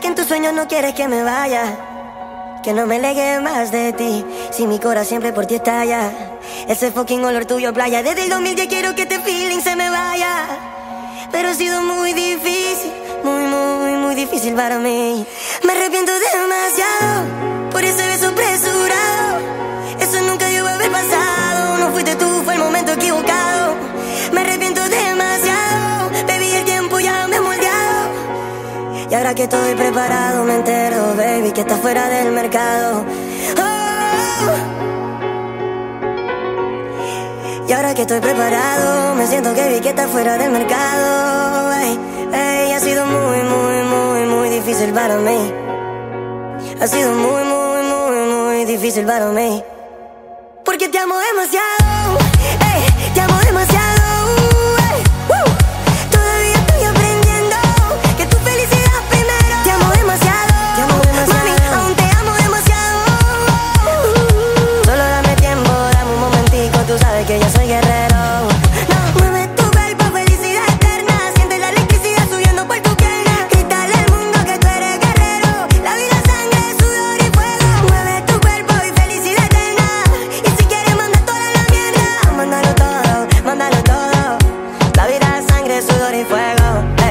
que en tus sueños no quieres que me vaya. Que no me legue más de ti. Si mi corazón siempre por ti estalla. Ese fucking olor tuyo, playa. Desde el 2010 quiero que este feeling se me vaya. Pero ha sido muy difícil, muy, muy, muy difícil para mí. Me arrepiento demasiado Y ahora que estoy preparado, me entero, baby, que estás fuera del mercado. Oh. Y ahora que estoy preparado, me siento que que estás fuera del mercado. Ey, ey, ha sido muy, muy, muy, muy difícil para mí. Ha sido muy, muy, muy, muy difícil para mí. Porque te amo demasiado. let go.